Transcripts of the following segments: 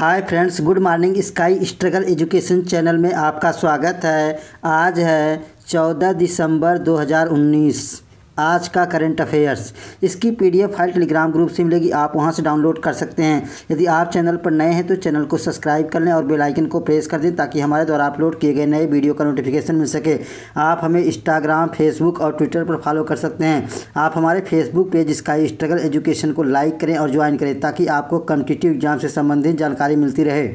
Hi friends, good morning sky struggle education channel में आपका स्वागत है। आज है चौदह दिसंबर 2019 आज का करंट अफेयर्स इसकी पीडीएफ फ़ाइल टेलीग्राम ग्रुप से मिलेगी। आप वहाँ से डाउनलोड कर सकते हैं। यदि आप चैनल पर नए हैं तो चैनल को सब्सक्राइब कर लें और बेल आइकन को प्रेस कर दें ताकि हमारे द्वारा अपलोड किए गए नए वीडियो का नोटिफिकेशन मिल सके। आप हमें इंस्टाग्राम फेसबुक और ट्विटर पर फॉलो कर सकते हैं। आप हमारे Facebook page sky struggle education को लाइक करें और ज्वाइन करें ताकि आपको कम्पिटिटिव एग्ज़ाम से संबंधित जानकारी मिलती रहे।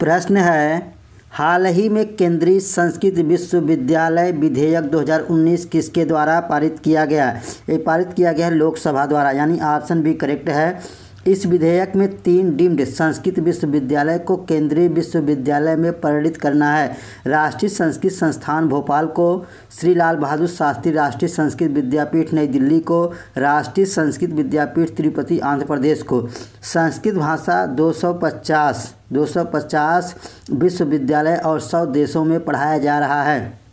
प्रश्न है हाल ही में केंद्रीय संस्कृत विश्वविद्यालय विधेयक 2019 किसके द्वारा पारित किया गया ये पारित किया गया है लोकसभा द्वारा, यानी ऑप्शन भी करेक्ट है। इस विधेयक में तीन डीम्ड संस्कृत विश्वविद्यालय को केंद्रीय विश्वविद्यालय में परिणित करना है। राष्ट्रीय संस्कृत संस्थान भोपाल को श्री लाल बहादुर शास्त्री राष्ट्रीय संस्कृत विद्यापीठ, नई दिल्ली को राष्ट्रीय संस्कृत विद्यापीठ, तिरुपति, आंध्र प्रदेश को। संस्कृत भाषा 250 250 विश्वविद्यालय और सौ देशों में पढ़ाया जा रहा है।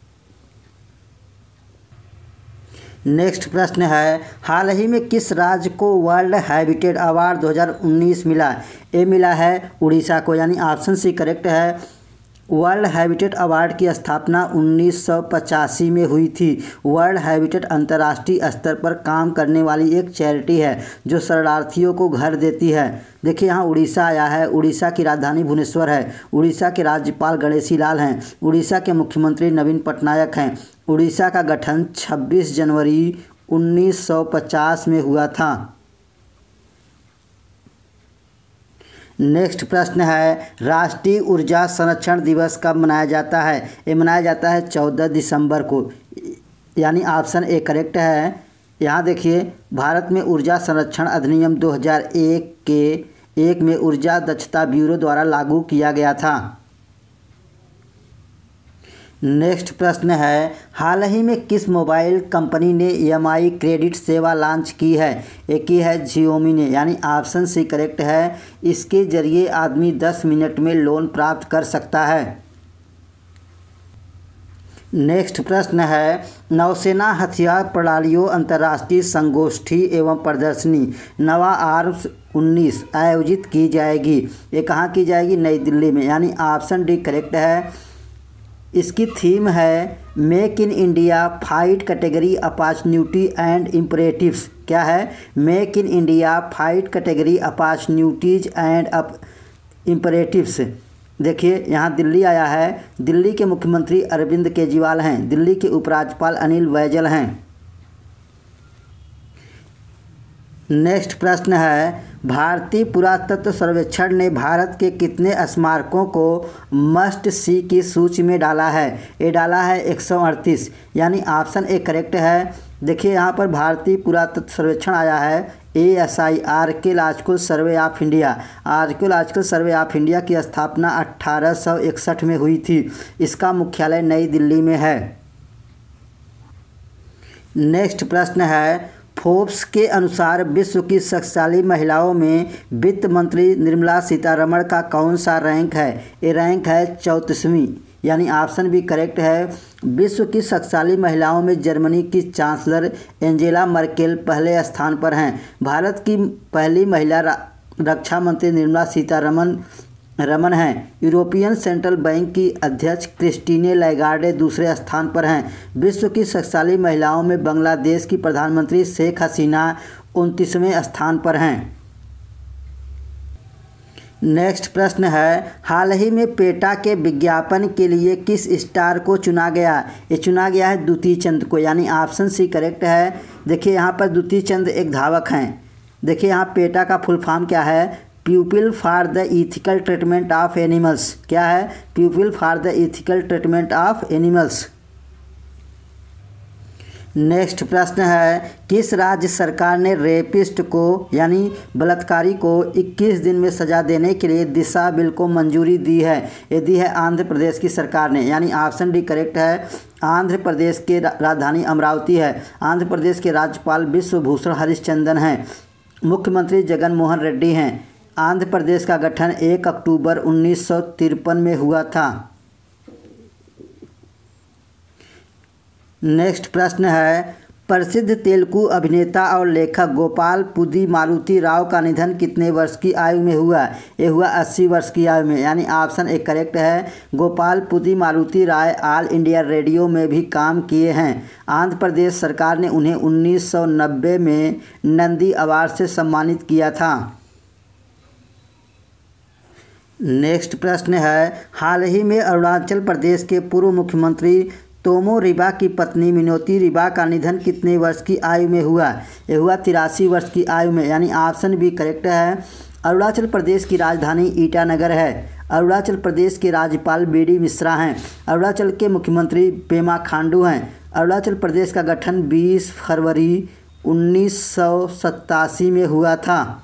नेक्स्ट प्रश्न है, हाल ही में किस राज्य को वर्ल्ड हैबिटेट अवार्ड 2019 मिला? ये मिला है उड़ीसा को, यानी ऑप्शन सी करेक्ट है। वर्ल्ड हैबिटेट अवार्ड की स्थापना 1985 में हुई थी। वर्ल्ड हैबिटेट अंतर्राष्ट्रीय स्तर पर काम करने वाली एक चैरिटी है, जो शरणार्थियों को घर देती है। देखिए, यहाँ उड़ीसा आया है। उड़ीसा की राजधानी भुवनेश्वर है। उड़ीसा के राज्यपाल गणेशी लाल हैं। उड़ीसा के मुख्यमंत्री नवीन पटनायक हैं। उड़ीसा का गठन 26 जनवरी 1950 में हुआ था। नेक्स्ट प्रश्न है, राष्ट्रीय ऊर्जा संरक्षण दिवस कब मनाया जाता है? ये मनाया जाता है चौदह दिसंबर को। यानी ऑप्शन ए करेक्ट है। यहाँ देखिए, भारत में ऊर्जा संरक्षण अधिनियम 2001 के एक में ऊर्जा दक्षता ब्यूरो द्वारा लागू किया गया था। नेक्स्ट प्रश्न है, हाल ही में किस मोबाइल कंपनी ने एम क्रेडिट सेवा लॉन्च की है? एक ही है जियोमी ने, यानी ऑप्शन सी करेक्ट है। इसके ज़रिए आदमी 10 मिनट में लोन प्राप्त कर सकता है। नेक्स्ट प्रश्न है, नौसेना हथियार प्रणालियों अंतर्राष्ट्रीय संगोष्ठी एवं प्रदर्शनी नवा आर्म्स 19 आयोजित की जाएगी। ये कहाँ की जाएगी? नई दिल्ली में, यानी ऑप्शन डी करेक्ट है। इसकी थीम है make in India, fight category opportunity and imperatives क्या है? Make in India, fight category opportunities and up imperatives. देखिए, यहाँ दिल्ली आया है। दिल्ली के मुख्यमंत्री अरविंद केजरीवाल हैं। दिल्ली के उपराज्यपाल अनिल बैजल हैं। नेक्स्ट प्रश्न है, भारतीय पुरातत्व सर्वेक्षण ने भारत के कितने स्मारकों को मस्ट सी की सूची में डाला है? ये डाला है एक यानी ऑप्शन ए करेक्ट है। देखिए, यहाँ पर भारतीय पुरातत्व सर्वेक्षण आया है, A S I archaeological survey of India. Archaeological survey of India की स्थापना अट्ठारह में हुई थी। इसका मुख्यालय नई दिल्ली में है। नेक्स्ट प्रश्न है फोर्ब्स के अनुसार विश्व की शक्तिशाली महिलाओं में वित्त मंत्री निर्मला सीतारमण का कौन सा रैंक है? ये रैंक है चौंतीसवीं। यानी ऑप्शन भी करेक्ट है। विश्व की शक्तिशाली महिलाओं में जर्मनी की चांसलर एंजेला मर्केल पहले स्थान पर हैं। भारत की पहली महिला रक्षा मंत्री निर्मला सीतारमण रमन हैं। यूरोपियन सेंट्रल बैंक की अध्यक्ष क्रिस्टीने लैगार्डे दूसरे स्थान पर हैं। विश्व की शक्तिशाली महिलाओं में बांग्लादेश की प्रधानमंत्री शेख हसीना उनतीसवें स्थान पर हैं। नेक्स्ट प्रश्न है, हाल ही में पेटा के विज्ञापन के लिए किस स्टार को चुना गया? ये चुना गया है द्वितीय चंद को, यानी ऑप्शन सी करेक्ट है। देखिए, यहाँ पर द्वितीय चंद एक धावक हैं। देखिए, यहाँ पेटा का फुल फॉर्म क्या है? People for the ethical treatment of animals क्या है? People for the ethical treatment of animals next प्रश्न है, किस राज्य सरकार ने रेपिस्ट को, यानी बलात्कारी को 21 दिन में सजा देने के लिए दिशा बिल को मंजूरी दी है? ये दी है आंध्र प्रदेश की सरकार ने, यानी ऑप्शन डी करेक्ट है। आंध्र प्रदेश के राजधानी अमरावती है। आंध्र प्रदेश के राज्यपाल विश्वभूषण हरिश्चंदन हैं। मुख्यमंत्री जगन मोहन रेड्डी हैं। आंध्र प्रदेश का गठन एक अक्टूबर उन्नीस सौ तिरपन में हुआ था। नेक्स्ट प्रश्न है, प्रसिद्ध तेलुगु अभिनेता और लेखक गोपाल पुदी मारुति राव का निधन कितने वर्ष की आयु में हुआ? ये हुआ अस्सी वर्ष की आयु में। यानी ऑप्शन एक करेक्ट है, Gopal Pudi Maruti Rai All India Radio में भी काम किए हैं। आंध्र प्रदेश सरकार ने उन्हें 1990 में नंदी अवार्ड से सम्मानित किया था। नेक्स्ट प्रश्न है, हाल ही में अरुणाचल प्रदेश के पूर्व मुख्यमंत्री तोमो रिबा की पत्नी मिनोती रिबा का निधन कितने वर्ष की आयु में हुआ? यह हुआ तिरासी वर्ष की आयु में, यानी ऑप्शन भी करेक्ट है। अरुणाचल प्रदेश की राजधानी ईटानगर है। अरुणाचल प्रदेश के राज्यपाल बी डी मिश्रा हैं। अरुणाचल के मुख्यमंत्री पेमा खांडू हैं। अरुणाचल प्रदेश का गठन 20 फरवरी उन्नीस सौ सतासी में हुआ था।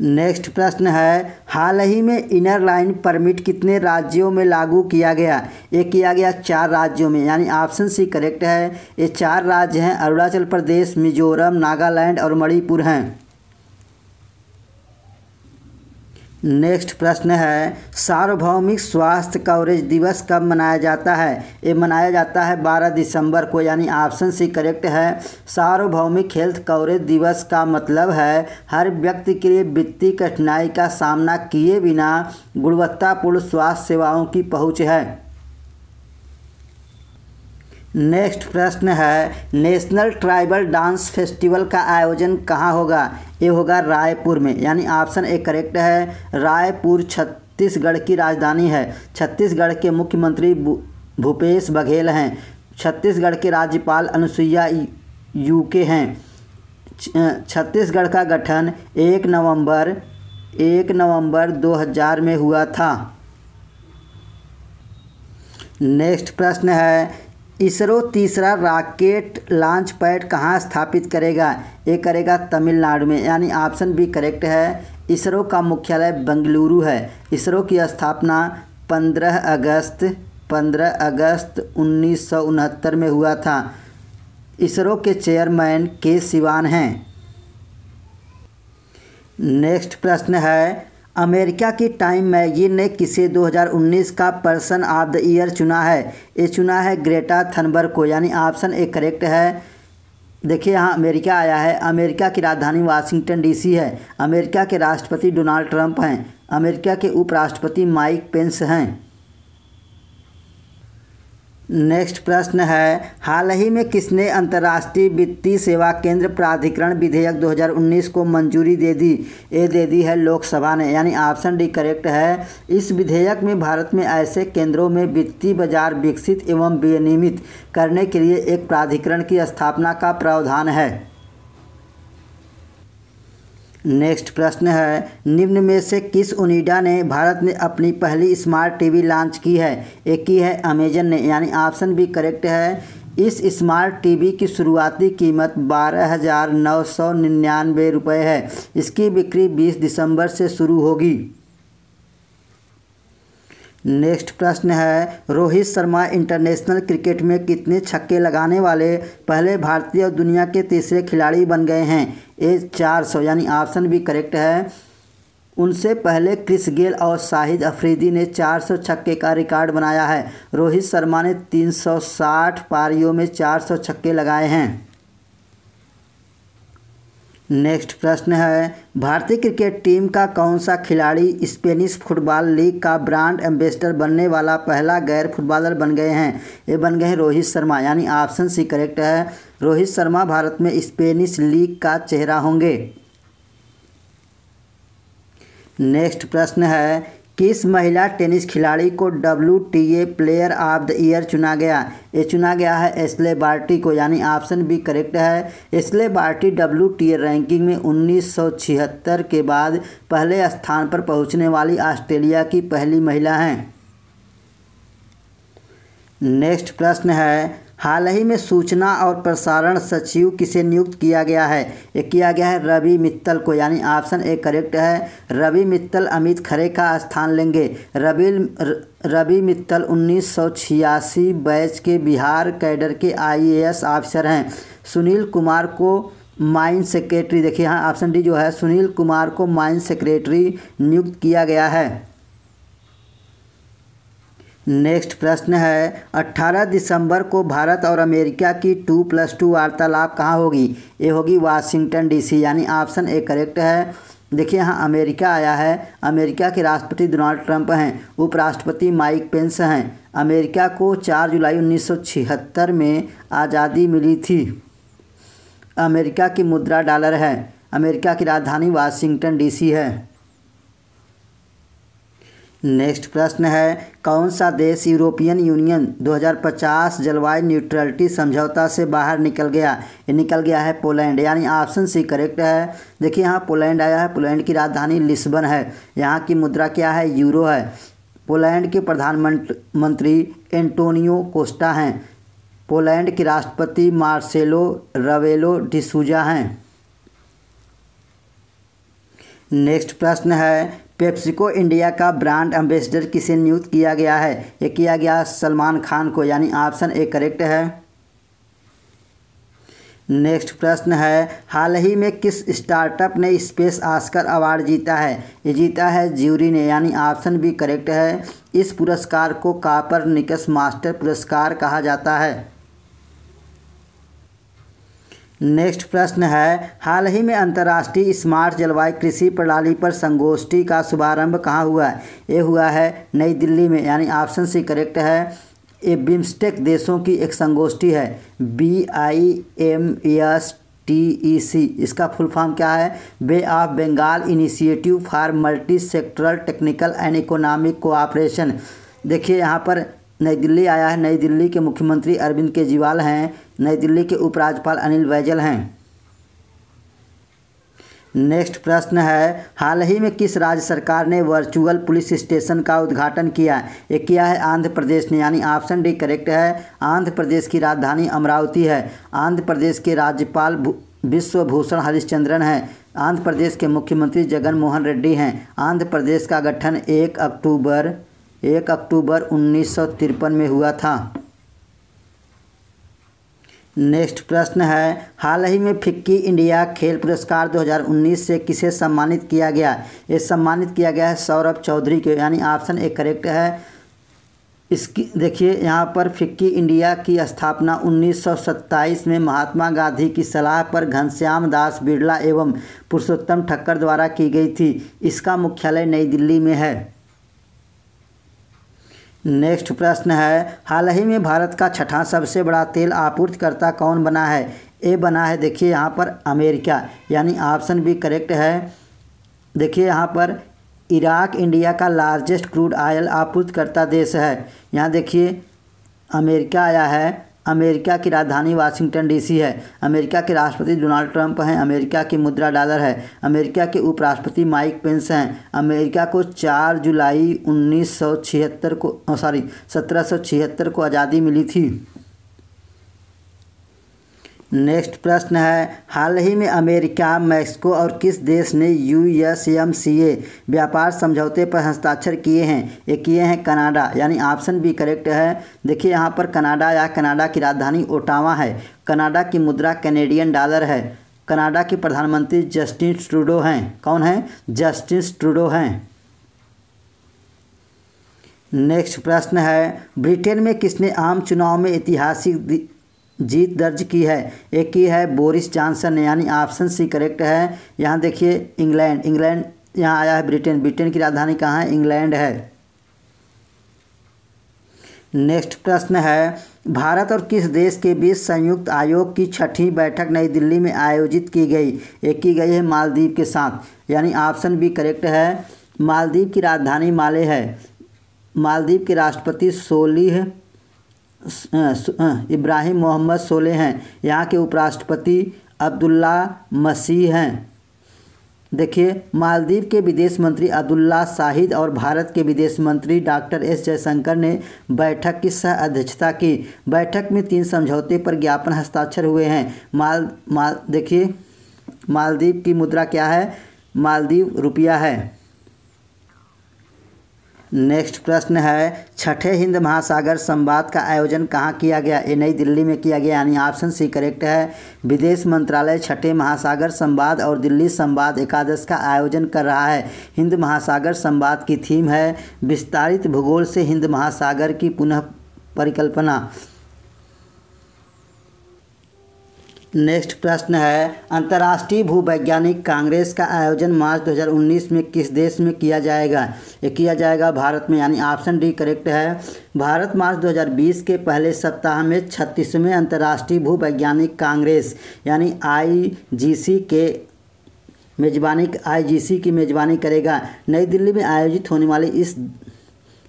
नेक्स्ट प्रश्न है, हाल ही में इनर लाइन परमिट कितने राज्यों में लागू किया गया? ये किया गया चार राज्यों में, यानी ऑप्शन सी करेक्ट है। ये चार राज्य हैं, अरुणाचल प्रदेश, मिजोरम, नागालैंड और मणिपुर हैं। नेक्स्ट प्रश्न है, सार्वभौमिक स्वास्थ्य कवरेज दिवस कब मनाया जाता है? ये मनाया जाता है 12 दिसंबर को, यानी ऑप्शन सी करेक्ट है। सार्वभौमिक हेल्थ कवरेज दिवस का मतलब है, हर व्यक्ति के लिए वित्तीय कठिनाई का सामना किए बिना गुणवत्तापूर्ण स्वास्थ्य सेवाओं की पहुँच है। नेक्स्ट प्रश्न है, नेशनल ट्राइबल डांस फेस्टिवल का आयोजन कहाँ होगा? ये होगा रायपुर में, यानी ऑप्शन ए करेक्ट है, रायपुर, छत्तीसगढ़ की राजधानी है। छत्तीसगढ़ के मुख्यमंत्री भूपेश बघेल हैं। छत्तीसगढ़ के राज्यपाल अनुसुईया यूके हैं। छत्तीसगढ़ का गठन एक नवंबर एक नवंबर 2000 में हुआ था। नेक्स्ट प्रश्न है इसरो तीसरा रॉकेट लॉन्च पैड कहाँ स्थापित करेगा? ये करेगा तमिलनाडु में। यानी ऑप्शन बी करेक्ट है। इसरो का मुख्यालय बेंगलुरु है। इसरो की स्थापना 15 अगस्त 15 अगस्त उन्नीस सौ उनहत्तर में हुआ था। इसरो के चेयरमैन के सिवान हैं। नेक्स्ट प्रश्न है अमेरिका की टाइम मैगजीन ने किसे 2019 का पर्सन ऑफ़ द ईयर चुना है? ये चुना है ग्रेटा थनबर्ग को, यानी ऑप्शन ए करेक्ट है। देखिए, यहाँ अमेरिका आया है। अमेरिका की राजधानी वाशिंगटन डीसी है। अमेरिका के राष्ट्रपति डोनाल्ड ट्रंप हैं। अमेरिका के उपराष्ट्रपति माइक पेंस हैं। नेक्स्ट प्रश्न है, हाल ही में किसने अंतर्राष्ट्रीय वित्तीय सेवा केंद्र प्राधिकरण विधेयक 2019 को मंजूरी दे दी? ये दे दी है लोकसभा ने, यानी ऑप्शन डी करेक्ट है। इस विधेयक में भारत में ऐसे केंद्रों में वित्तीय बाज़ार विकसित एवं विनियमित करने के लिए एक प्राधिकरण की स्थापना का प्रावधान है। नेक्स्ट प्रश्न है, निम्न में से किस ओनिडा ने भारत में अपनी पहली स्मार्ट टीवी लॉन्च की है? एक की है अमेजन ने, यानी ऑप्शन भी करेक्ट है। इस स्मार्ट टीवी की शुरुआती कीमत बारह हज़ार नौ सौ निन्यानवे रुपये है। इसकी बिक्री बीस दिसंबर से शुरू होगी। नेक्स्ट प्रश्न है, रोहित शर्मा इंटरनेशनल क्रिकेट में कितने छक्के लगाने वाले पहले भारतीय और दुनिया के तीसरे खिलाड़ी बन गए हैं? ए चार सौ, यानी ऑप्शन भी करेक्ट है। उनसे पहले क्रिस गेल और शाहिद अफरीदी ने 400 छक्के का रिकॉर्ड बनाया है। रोहित शर्मा ने 360 पारियों में 400 छक्के लगाए हैं। नेक्स्ट प्रश्न है, भारतीय क्रिकेट टीम का कौन सा खिलाड़ी स्पेनिश फुटबॉल लीग का ब्रांड एम्बेसडर बनने वाला पहला गैर फुटबॉलर बन गए हैं? ये बन गए हैं रोहित शर्मा, यानी ऑप्शन सी करेक्ट है। रोहित शर्मा भारत में स्पेनिश लीग का चेहरा होंगे। नेक्स्ट प्रश्न है किस महिला टेनिस खिलाड़ी को W T A player of the year चुना गया? ये चुना गया है एस्ले बार्टी को, यानी ऑप्शन बी करेक्ट है। Ashleigh Barty W T A ranking में उन्नीस सौ छिहत्तर के बाद पहले स्थान पर पहुँचने वाली ऑस्ट्रेलिया की पहली महिला हैं। नेक्स्ट प्रश्न है हाल ही में सूचना और प्रसारण सचिव किसे नियुक्त किया गया है? ये किया गया है रवि मित्तल को, यानी ऑप्शन ए करेक्ट है। रवि मित्तल, अमित खरे का स्थान लेंगे। रवि रवि मित्तल उन्नीस सौ छियासी बैच के बिहार कैडर के आईएएस ऑफिसर हैं। सुनील कुमार को माइन सेक्रेटरी, देखिए यहाँ ऑप्शन डी जो है, सुनील कुमार को माइन सेक्रेटरी नियुक्त किया गया है। नेक्स्ट प्रश्न है 18 दिसंबर को भारत और अमेरिका की टू प्लस टू वार्तालाप कहाँ होगी? ये होगी वाशिंगटन डीसी, यानी ऑप्शन ए करेक्ट है। देखिए, यहाँ अमेरिका आया है। अमेरिका के राष्ट्रपति डोनाल्ड ट्रंप हैं, उपराष्ट्रपति माइक पेंस हैं। अमेरिका को 4 जुलाई 1976 में आज़ादी मिली थी। अमेरिका की मुद्रा डॉलर है। अमेरिका की राजधानी वाशिंगटन डीसी है। नेक्स्ट प्रश्न है, कौन सा देश यूरोपियन यूनियन 2050 जलवायु न्यूट्रलिटी समझौता से बाहर निकल गया? ये निकल गया है पोलैंड, यानी ऑप्शन सी करेक्ट है। देखिए यहाँ पोलैंड आया है, पोलैंड की राजधानी लिस्बन है। यहाँ की मुद्रा क्या है? यूरो है। पोलैंड के प्रधानमंत्री एंटोनियो कोस्टा हैं। पोलैंड के राष्ट्रपति मार्सेलो रवेलो डिसूजा हैं। नेक्स्ट प्रश्न है पेप्सिको इंडिया का ब्रांड एम्बेसडर किसे नियुक्त किया गया है? ये किया गया सलमान खान को, यानी ऑप्शन ए करेक्ट है। नेक्स्ट प्रश्न है, हाल ही में किस स्टार्टअप ने स्पेस आस्कर अवार्ड जीता है? ये जीता है ज्यूरी ने, यानी ऑप्शन बी करेक्ट है। इस पुरस्कार को कापर निकस मास्टर पुरस्कार कहा जाता है। नेक्स्ट प्रश्न है, हाल ही में अंतर्राष्ट्रीय स्मार्ट जलवायु कृषि प्रणाली पर संगोष्ठी का शुभारंभ कहाँ हुआ है? ये हुआ है नई दिल्ली में, यानी ऑप्शन सी करेक्ट है। ये बिम्स्टेक देशों की एक संगोष्ठी है B I M S T E C इसका फुल फॉर्म क्या है? Bay of Bengal initiative for multi sectoral technical and economic cooperation. देखिए यहाँ पर नई दिल्ली आया है। नई दिल्ली के मुख्यमंत्री अरविंद केजरीवाल हैं। नई दिल्ली के उपराज्यपाल अनिल बैजल हैं। नेक्स्ट प्रश्न है, हाल ही में किस राज्य सरकार ने वर्चुअल पुलिस स्टेशन का उद्घाटन किया? ये किया है आंध्र प्रदेश ने, यानी ऑप्शन डी करेक्ट है। आंध्र प्रदेश की राजधानी अमरावती है। आंध्र प्रदेश के राज्यपाल विश्वभूषण हरिश्चंद्रन हैं। आंध्र प्रदेश के मुख्यमंत्री जगन मोहन रेड्डी हैं। आंध्र प्रदेश का गठन एक अक्टूबर एक अक्टूबर उन्नीस सौ तिरपन में हुआ था। नेक्स्ट प्रश्न है, हाल ही में फिक्की इंडिया खेल पुरस्कार 2019 से किसे सम्मानित किया गया? ये सम्मानित किया गया है सौरभ चौधरी के, यानी ऑप्शन एक करेक्ट है। इसकी, देखिए, यहाँ पर फिक्की इंडिया की स्थापना 1927 में महात्मा गांधी की सलाह पर घनश्याम दास बिरला एवं पुरुषोत्तम ठक्कर द्वारा की गई थी। इसका मुख्यालय नई दिल्ली में है। नेक्स्ट प्रश्न है, हाल ही में भारत का छठा सबसे बड़ा तेल आपूर्तिकर्ता कौन बना है? ए बना है, देखिए यहाँ पर अमेरिका, यानी ऑप्शन बी करेक्ट है। देखिए यहाँ पर, इराक, इंडिया का लार्जेस्ट क्रूड ऑयल आपूर्तिकर्ता देश है। यहाँ देखिए, अमेरिका आया है। अमेरिका की राजधानी वाशिंगटन डीसी है। अमेरिका के राष्ट्रपति डोनाल्ड ट्रंप हैं। अमेरिका की मुद्रा डॉलर है। अमेरिका के उपराष्ट्रपति माइक पेंस हैं। अमेरिका को 4 जुलाई 1976 को सॉरी, सत्रह सौ छिहत्तर को आज़ादी मिली थी। नेक्स्ट प्रश्न है, हाल ही में अमेरिका, मैक्सिको और किस देश ने U S M C A व्यापार समझौते पर हस्ताक्षर किए हैं? ये किए हैं कनाडा, यानी ऑप्शन बी करेक्ट है। देखिए यहाँ पर कनाडा या कनाडा की राजधानी ओटावा है। कनाडा की मुद्रा कैनेडियन डॉलर है। कनाडा के प्रधानमंत्री जस्टिन ट्रूडो हैं। कौन हैं? जस्टिन ट्रूडो हैं। नेक्स्ट प्रश्न है, ब्रिटेन में किसने आम चुनाव में ऐतिहासिक जीत दर्ज की है। एक की है बोरिस जॉनसन ने यानी ऑप्शन सी करेक्ट है। यहाँ देखिए इंग्लैंड इंग्लैंड यहाँ आया है ब्रिटेन। ब्रिटेन की राजधानी कहाँ है? इंग्लैंड है। नेक्स्ट प्रश्न है, भारत और किस देश के बीच संयुक्त आयोग की छठी बैठक नई दिल्ली में आयोजित की गई? एक की गई है मालदीव के साथ, यानी ऑप्शन बी करेक्ट है। मालदीव की राजधानी माले है। मालदीव के राष्ट्रपति सोलिह इब्राहिम मोहम्मद सोले हैं। यहाँ के उपराष्ट्रपति अब्दुल्ला मसीह हैं। देखिए, मालदीव के विदेश मंत्री अब्दुल्ला शाहिद और भारत के विदेश मंत्री डॉक्टर एस जयशंकर ने बैठक की सह अध्यक्षता की। बैठक में तीन समझौते पर ज्ञापन हस्ताक्षर हुए हैं। माल माल, देखिए, मालदीव की मुद्रा क्या है? मालदीव रुपया है। नेक्स्ट प्रश्न है, छठे हिंद महासागर संवाद का आयोजन कहाँ किया गया? ये नई दिल्ली में किया गया, यानी ऑप्शन सी करेक्ट है। विदेश मंत्रालय छठे महासागर संवाद और दिल्ली संवाद एकादश का आयोजन कर रहा है। हिंद महासागर संवाद की थीम है, विस्तारित भूगोल से हिंद महासागर की पुनः परिकल्पना। नेक्स्ट प्रश्न है, अंतर्राष्ट्रीय भूवैज्ञानिक कांग्रेस का आयोजन मार्च 2019 में किस देश में किया जाएगा? ये किया जाएगा भारत में, यानी ऑप्शन डी करेक्ट है। भारत मार्च 2020 के पहले सप्ताह में छत्तीसवें अंतर्राष्ट्रीय भूवैज्ञानिक कांग्रेस, यानी आईजीसी के मेजबानी आईजीसी की मेजबानी करेगा। नई दिल्ली में आयोजित होने वाली इस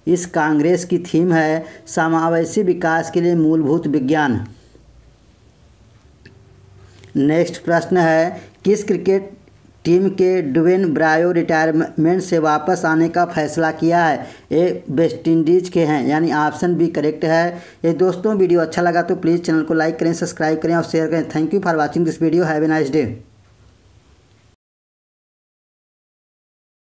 इस कांग्रेस की थीम है, समावेशी विकास के लिए मूलभूत विज्ञान। नेक्स्ट प्रश्न है, किस क्रिकेट टीम के डुवेन ब्रायो रिटायरमेंट से वापस आने का फैसला किया है? ये वेस्ट इंडीज़ के हैं, यानी ऑप्शन बी करेक्ट है। ये दोस्तों, वीडियो अच्छा लगा तो प्लीज़ चैनल को लाइक करें, सब्सक्राइब करें और शेयर करें। Thank you for watching this video. Have a nice day.